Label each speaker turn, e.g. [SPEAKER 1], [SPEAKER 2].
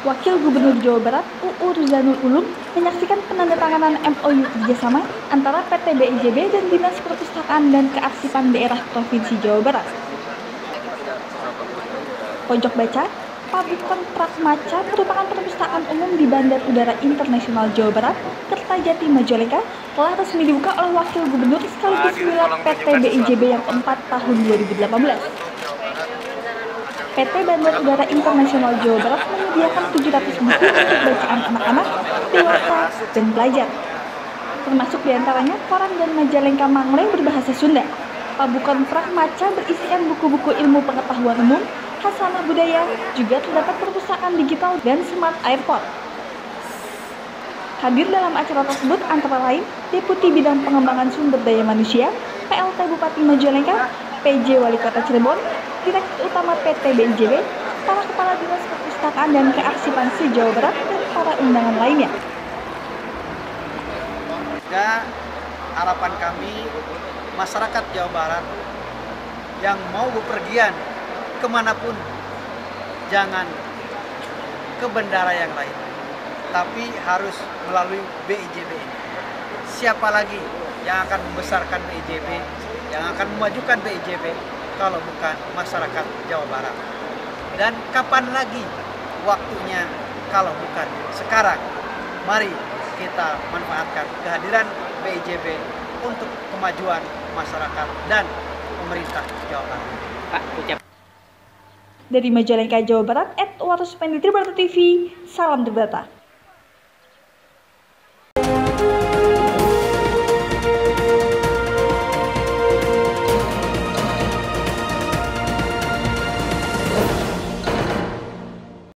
[SPEAKER 1] Gubernur Jawa Barat UU Ruzanul Ulum menyaksikan penandatanganan MOU kerjasama antara PT BIJB dan Dinas Perpustakaan dan Kearsipan Daerah Provinsi Jawa Barat. Pojok baca, Pabukan Prasmaca merupakan perpustakaan umum di Bandar Udara Internasional Jawa Barat, Kertajati Majalengka, telah resmi dibuka oleh Wakil Gubernur sekaligus wilayah PT BIJB yang keempat tahun 2018. PT Bandar Udara Internasional Jawa Barat menyediakan 700 buku untuk bacaan anak-anak, dewasa, dan pelajar. Termasuk di antaranya koran dan majalengka Mangle berbahasa Sunda. Pabukan Prasmaca berisikan buku-buku ilmu pengetahuan umum, hasanah budaya, juga terdapat perpustakaan digital dan smart airport. Hadir dalam acara tersebut antara lain Deputi Bidang Pengembangan Sumber Daya Manusia, PLT Bupati Majalengka, PJ Wali Kota Cirebon, Direktur Utama PT BIJB, para Kepala Dinas Perpustakaan dan Kearsipan se-Jawa Barat, dan para undangan lainnya.
[SPEAKER 2] Dan harapan kami masyarakat Jawa Barat yang mau bepergian ke mana pun jangan ke bendara yang lain tapi harus melalui BIJB siapa lagi yang akan membesarkan BIJB yang akan memajukan BIJB kalau bukan masyarakat Jawa Barat dan kapan lagi waktunya kalau bukan sekarang mari kita manfaatkan kehadiran BIJB untuk kemajuan masyarakat dan pemerintah Jawa Barat.
[SPEAKER 3] Pak, ucap.
[SPEAKER 1] Dari Majalengka, Jawa Barat, Edward Supendi, Tribrata TV, salam Tribrata.